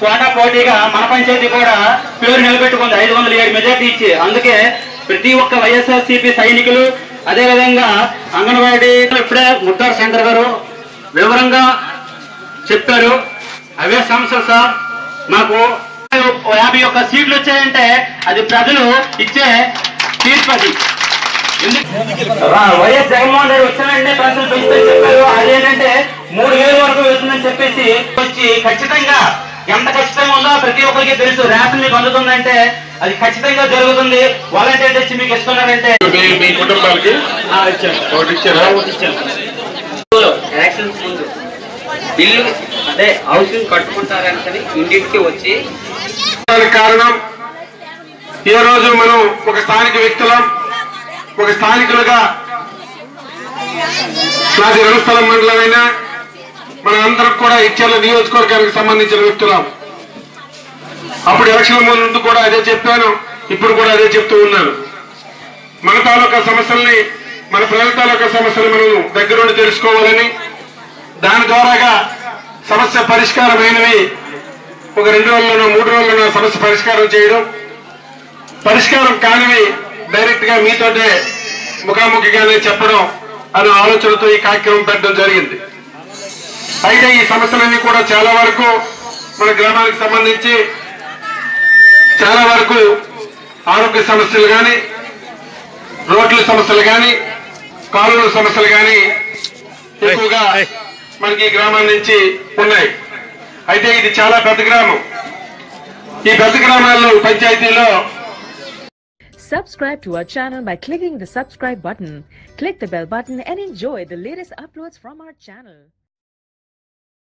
Quota పోటీగా మన పంచాయతీ కూడా పేరు నిలబెట్టుకుంది. ఐదు వందల ఏడు మెజార్టీ ఇచ్చి. అందుకే ప్రతి ఒక్క వైఎస్ఆర్సీపీ సైనికులు అదేవిధంగా అంగన్వాడీ ఇప్పుడే ముత్తారు శంకర్ గారు వివరంగా చెప్పారు. అవే సమస్యలు సార్. మాకు యాభై ఒక్క సీట్లు వచ్చాయంటే అది ప్రజలు ఇచ్చే తీర్పు అది ఆ, వైఎస్ జగన్మోహన్ రెడ్డి వచ్చానంటే ప్రజలు పెంచుతారు చెప్పారు. అదేంటంటే మూడు వేల వరకు వెళ్తుందని చెప్పేసి వచ్చి ఖచ్చితంగా ఎంత ఖచ్చితంగా ఉందో ప్రతి ఒక్కరికి తెలుసు. రేషన్ మీకు అందుతుందంటే అది ఖచ్చితంగా జరుగుతుంది. వాలంటీర్ తెచ్చి మీకు ఇస్తున్నారంటే. మీ మీ కుటుంబాలకి బిల్లు అంటే హౌసింగ్ కట్టుకుంటారని ఇంటింటికి వచ్చి. కారణం ఈ రోజు మనం ఒక స్థానిక వ్యక్తులం ఒక స్థానికులుగా నాది రణస్థలం మండలమైన మన కూడా ఇచ్చేల నియోజకవర్గానికి సంబంధించిన వ్యక్తులం. అప్పుడు ఎలక్షన్ ముందు కూడా అదే చెప్పాను ఇప్పుడు కూడా అదే చెప్తూ ఉన్నాను. మన తాలూకా సమస్యల్ని మన ప్రజల తాలూకా సమస్యలు మనం దగ్గరుండి తెలుసుకోవాలని దాని ద్వారాగా సమస్య పరిష్కారమైనవి ఒక రెండు రోజుల్లోనో మూడు రోజుల్లోనో సమస్య పరిష్కారం చేయడం పరిష్కారం కానివి డైరెక్ట్గా మీతోటే ముఖాముఖిగానే చెప్పడం అనే ఆలోచనతో ఈ కార్యక్రమం పెట్టడం జరిగింది. అయితే ఈ సమస్యలన్నీ కూడా చాలా వరకు మన గ్రామానికి సంబంధించి చాలా వరకు ఆరోగ్య సమస్యలు కానీ రోడ్ల సమస్యలు కానీ కాలువల సమస్యలు కానీ ఎక్కువగా మనకి ఈ గ్రామం నుంచి ఉన్నాయి అయితే ఇది చాలా పెద్ద గ్రామం ఈ పెద్ద గ్రామాల్లో పంచాయతీలో Subscribe to our channel by clicking the subscribe button. Click the bell button and enjoy the latest uploads from our channel.